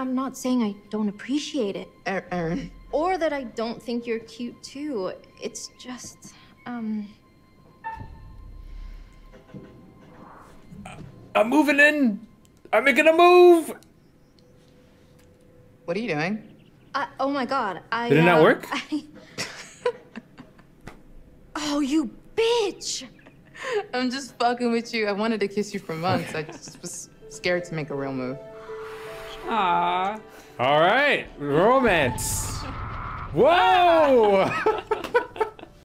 I'm not saying I don't appreciate it. Er, Erin. Or that I don't think you're cute too. It's just, um. I'm moving in. I'm making a move. What are you doing? I, oh my god. I. Did it not uh, work? I... oh, you bitch! I'm just fucking with you. I wanted to kiss you for months. I just was scared to make a real move. Aww. All right, romance. Whoa!